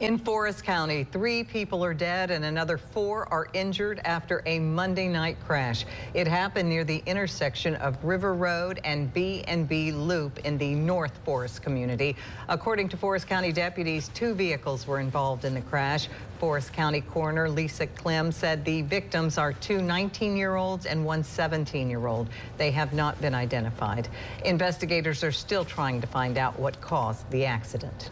In Forrest County, three people are dead and another four are injured after a Monday night crash. It happened near the intersection of River Road and B&B Loop in the North Forrest community. According to Forrest County deputies, two vehicles were involved in the crash. Forrest County coroner Lisa Klem said the victims are two 19-year-olds and one 17-year-old. They have not been identified. Investigators are still trying to find out what caused the accident.